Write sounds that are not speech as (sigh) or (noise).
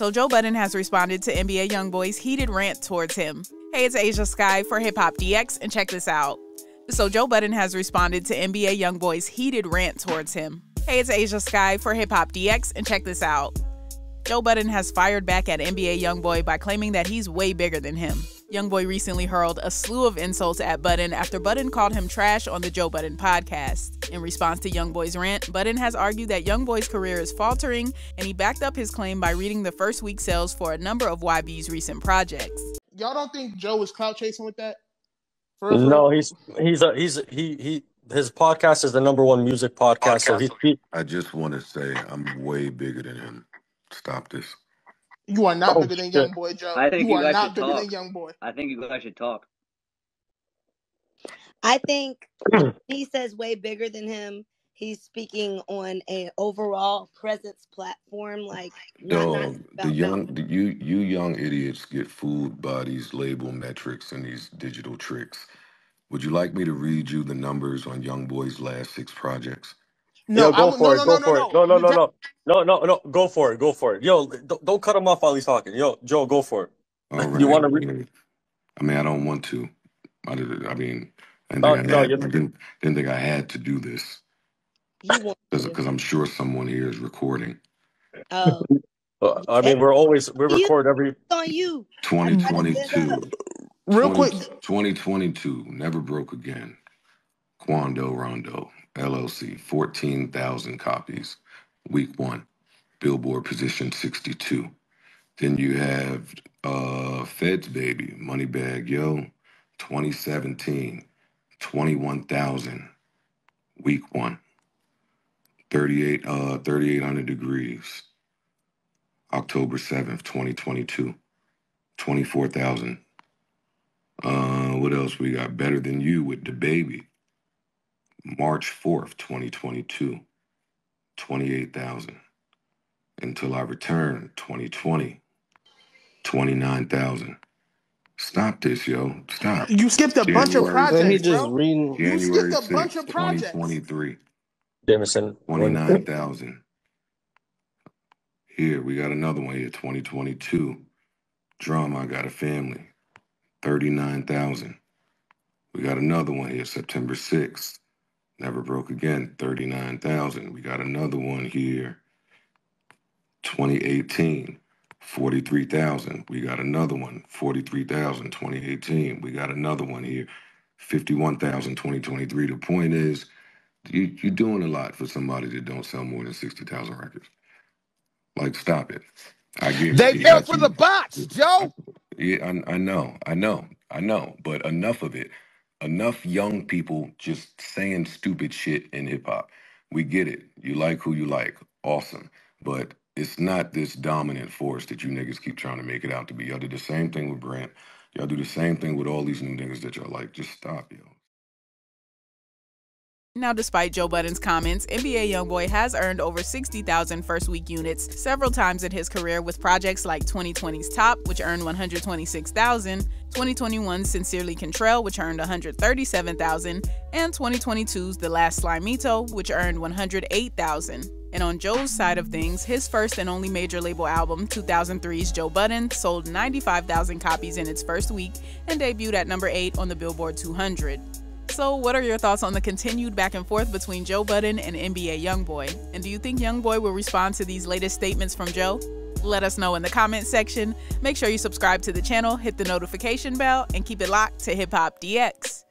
So Joe Budden has responded to NBA Youngboy's heated rant towards him. Hey, it's Ashia Skye for Hip Hop DX, and check this out. So Joe Budden has responded to NBA Youngboy's heated rant towards him. Hey, it's Ashia Skye for Hip Hop DX, and check this out. Joe Budden has fired back at NBA Youngboy by claiming that he's way bigger than him. Youngboy recently hurled a slew of insults at Budden after Budden called him trash on the Joe Budden podcast. In response to Youngboy's rant, Budden has argued that Youngboy's career is faltering, and he backed up his claim by reading the first week sales for a number of YB's recent projects. Y'all don't think Joe is clout chasing with that? For no, he's he's a, he's he he his podcast is the number one music podcast. podcast. So he's he, I just want to say I'm way bigger than him. Stop this. You are not oh, bigger than Young Boy Joe. I think you, you are not bigger talk. than Young Boy. I think you guys should talk. I think (clears throat) he says way bigger than him. He's speaking on an overall presence platform, like no, the young, the, you you young idiots get fooled by these label metrics and these digital tricks. Would you like me to read you the numbers on Young Boy's last six projects? No, Yo, go for it. Go for it. No, no, no, no, no, no, no. Go for it. Go for it. Yo, don't, don't cut him off while he's talking. Yo, Joe, go for it. Right. You want to read? I mean, I don't want to. I, did, I mean, I didn't, think, I, had, I didn't, didn't think I had to do this because I'm sure someone here is recording. Oh. Uh, I mean, we're always we record every on you. 2022. Real 20, quick. 2022. Never broke again. Quando Rondo. LLC, 14,000 copies, week one. Billboard position 62. Then you have uh, Fed Baby's, Moneybagg Yo, 2017, 21,000, week one. 38, uh, 3,800 degrees, October 7th, 2022, 24,000. Uh, what else we got? Better Than You with DaBaby, March 4th, 2022, 28,000. Until I return, 2020, 29,000. Stop this, yo. Stop. You skipped a bunch of projects. Let me just bro. read. You skipped a 6th, bunch of projects. 2023. Jameson. 29,000. Here, we got another one here, 2022. Drama, I got a family. 39,000. We got another one here, September 6th. Never broke again, 39,000. We got another one here. 2018, 43,000. We got another one, 43,000, 2018. We got another one here, 51,000, 2023. The point is, you, you're doing a lot for somebody that don't sell more than 60,000 records. Like, stop it. I get They care for the bots, Joe. Yeah, I, I know, I know, I know, but enough of it enough young people just saying stupid shit in hip hop. We get it. You like who you like. Awesome. But it's not this dominant force that you niggas keep trying to make it out to be. Y'all did the same thing with Brent. Y'all do the same thing with all these new niggas that y'all like. Just stop, yo. Now, despite Joe Budden's comments, NBA Youngboy has earned over 60,000 first week units several times in his career with projects like 2020's Top, which earned 126,000, 2021's Sincerely Kentrell, which earned 137,000, and 2022's The Last Slimito, which earned 108,000. And on Joe's side of things, his first and only major label album, 2003's Joe Budden, sold 95,000 copies in its first week and debuted at number 8 on the Billboard 200. So, what are your thoughts on the continued back and forth between Joe Budden and NBA Youngboy? And do you think Youngboy will respond to these latest statements from Joe? Let us know in the comments section. Make sure you subscribe to the channel, hit the notification bell, and keep it locked to Hip Hop DX.